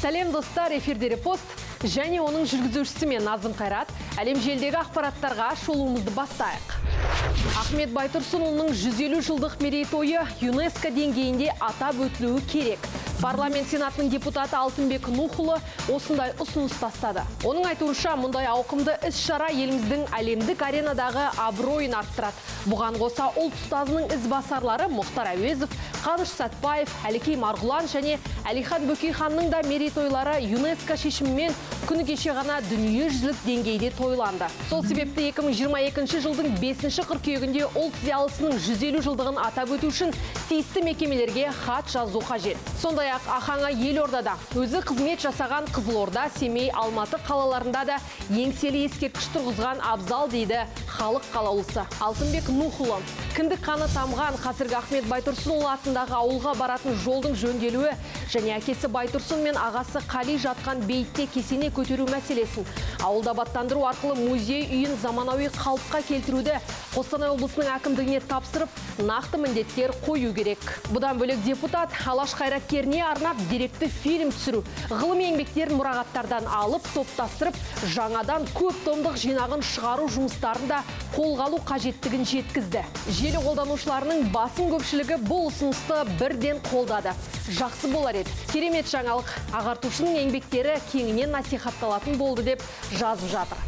сәлем достар эфирде репост және оның жүргізушісі мен назым қайрат. Әлем желдегі ақпараттарға шолуымызды бастайық. Ахмет байтұрсынұлының 150 жылдық мерейтойы юнеско деңгейінде атап өтілуі керек. Парламент сенатының депутаты алтынбек нухұлы осындай ұсыныс тастады. Оның айтуынша мұндай ауқымды іс шара еліміздің әлемдік аренадағы абыройын арттырады. Бұған қоса ұлт ұстазының ізбасарлары мұхтар әуезов қаныш сәтбаев әлікей марғұлан және әлихан бөкейханның да мерейтойлары юнеско шешімімен күні кеше ғана дүниежүзілік деңгейде тойланды. Сол себепті 2022 жылдың 5 қыркүйегінде ұлт зиялысының 150 жылдығын атап өту үшін тиісті мекемелерге хат жазу қажет. Сондай ақ ахаңа елордада өзі қызмет жасаған қызылорда семей алматы қалаларында да еңселі ескерткіш тұрғызған абзал дейді халық қалаулысы. Алтынбек нухұлы кіндік қаны тамған қазіргі ахмет байтұрсынұлы атындағы ауылға баратын жолдың жөнделуі және әкесі байтұрсын мен ағасы қали жатқан бейітте кесене көтеру мәселесін. Ауылда баттандыру арқылы музей үйін заманауи қалыпқа келтіруді қостанай облысының әкімдігіне тапсырып нақты міндеттер қою керек. Бұдан бөлек депутат алаш қайраткеріне арнап деректі фильм түсіру ғылыми еңбектерін мұрағаттардан алып топтастырып жаңадан көп томдық жинағын шығару жұмыстарында қолға алу қажеттігін жеткізді. Желі қолданушыларының басым көпшілігі бұл ұсынысты бірден қолдады. Жақсы болар керемет жаңалық. Ағартушының еңбектері кеңінен насихатталатын болды деп жазып жатыр.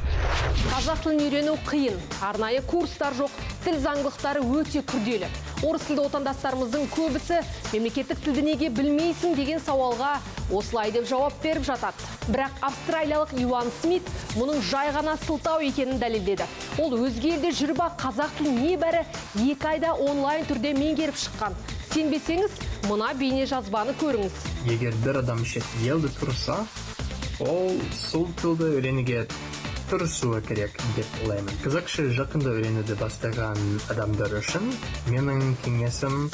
Қазақ тілін үйрену қиын. Арнайы курстар жоқ. Тіл заңдылықтары өте күрделі. Орыс тілді отандастарымыздың көбісі мемлекеттік тілді неге білмейсің? деген сауалға осылай деп жауап беріп жатады. Бірақ австралиялық Юан Смит мұның жай ғана сылтау екенін дәлелдеді ол өзге елде жүріп ақ қазақ тілін небәрі екі айда онлайн түрде меңгеріп шыққан. Сенбесеңіз мына бейне жазбаны көріңіз. Егер бір адам шет елде тұрса ол сол тілді үйренуге тырысуы керек деп ойлаймын. Қазақша жақында үйренуді бастаған адамдар үшін менің кеңесім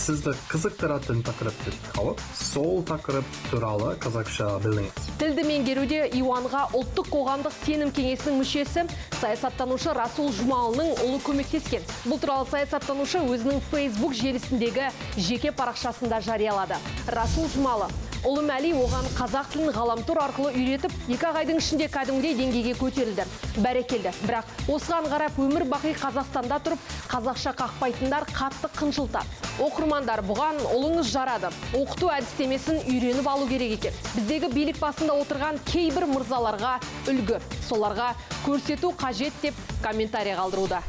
сізді қызықтыратын тақырыпты тауып сол тақырып туралы қазақша біліңіз. Тілді меңгеруде иуанға ұлттық қоғамдық сенім кеңесінің мүшесі саясаттанушы расул жұмалының ұлы көмектескен. Бұл туралы саясаттанушы өзінің фейсбук желісіндегі жеке парақшасында жариялады. Расул жұмалы ұлым әли оған қазақ тілін ғаламтор арқылы үйретіп екі ақ айдың ішінде кәдімгідей деңгейге көтерілді бәрекелді бірақ осыған қарап өмір бақи қазақстанда тұрып қазақша қақпайтындар қатты қынжылтады. Оқырмандар бұған ұлыңыз жарады. Оқыту әдістемесін үйреніп алу керек екен. Біздегі билік басында отырған кейбір мырзаларға үлгі. Соларға көрсету қажет деп комментарий қалдыруда.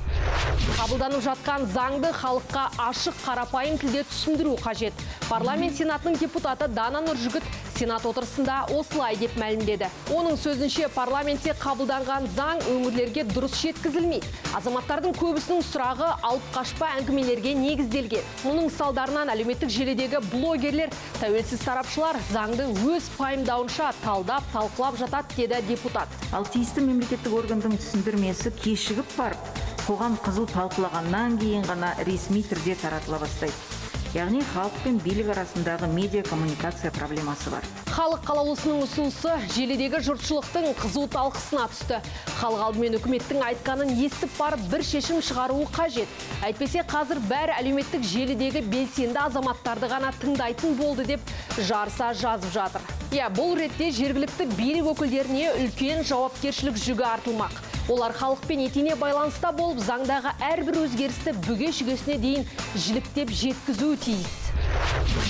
Қабылданып жатқан заңды халыққа ашық қарапайым тілде түсіндіру қажет. Парламент сенатының депутаты дана нұржігіт сенат отырысында осылай деп мәлімдеді. Оның сөзінше парламентте қабылданған заң өңірлерге дұрыс жеткізілмейді. Азаматтардың көбісінің сұрағы алып қашпа әңгімелерге негізделген. Мұның салдарынан әлеуметтік желідегі блогерлер тәуелсіз сарапшылар заңды өз пайымдауынша талдап талқылап жатады деді депутат. Ал тиісті мемлекеттік органдың түсіндірмесі кешігіп барып қоғам қызу талқылағаннан кейін ғана ресми түрде таратыла бастайды. Яғни халық пен билік арасындағы медиа коммуникация проблемасы бар. Халық қалаулысының ұсынысы желідегі жұртшылықтың қызу талқысына түсті. Халық алдымен үкіметтің айтқанын естіп барып бір шешім шығаруы қажет. Әйтпесе қазір бәрі әлеуметтік желідегі белсенді азаматтарды ғана тыңдайтын болды деп жарыса жазып жатыр. Иә бұл ретте жергілікті билік өкілдеріне үлкен жауапкершілік жүгі артылмақ. Олар халықпен етене байланыста болып заңдағы әрбір өзгерісті бүге шүгесіне дейін жіліктеп жеткізуі тиіс.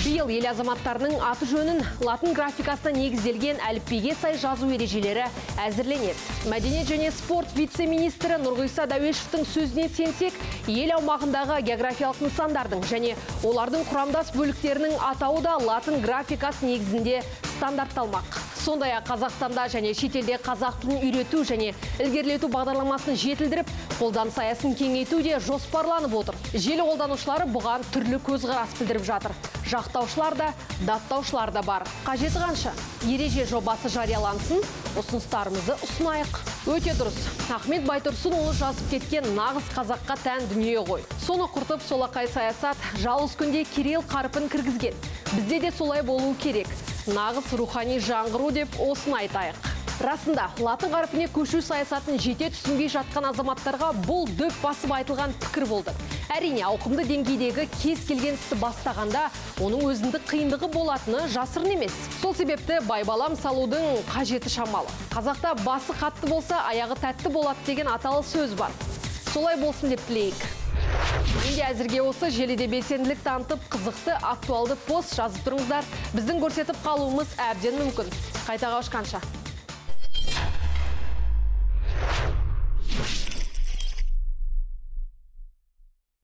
Биыл ел азаматтарының аты жөнін латын графикасына негізделген әліпбиге сай жазу ережелері әзірленеді. Мәдениет және спорт вице-министрі нұрғиса дәуешевтің сөзіне сенсек ел аумағындағы географиялық нысандардың және олардың құрамдас бөліктерінің атауы да латын графикасы негізінде стандартталмақ. Сондай ақ қазақстанда және шетелде қазақ тілін үйрету және ілгерілету бағдарламасын жетілдіріп қолданыс аясын кеңейту де жоспарланып отыр. Желі қолданушылары бұған түрлі көзқарас білдіріп жатыр. Жақтаушылар да даттаушылар да бар. Қажеті қанша? Ереже жобасы жариялансын. Ұсыныстарымызды ұсынайық. Өте дұрыс. Ахмет байтұрсынұлы жазып кеткен нағыз қазаққа тән дүние ғой. Соны құртып солақай саясат жалғыз күнде кирилл қарпын кіргізген. Бізде де солай болуы керек. Нағыз рухани жаңғыру деп осыны айтайық. Расында латын қарпіне көшу саясатын жете түсінбей жатқан азаматтарға бұл дөп басып айтылған пікір болды. Әрине ауқымды деңгейдегі кез келген істі бастағанда оның өзіндік қиындығы болатыны жасырын емес. Сол себепті байбалам салудың қажеті шамалы. Қазақта басы қатты болса аяғы тәтті болады деген аталы сөз бар. Солай болсын деп тілейік. Менде әзірге осы желіде белсенділік танытып қызықты актуалды пост жазып тұрыңыздар. Біздің көрсетіп қалуымыз әбден мүмкін. Қайта қауышқанша.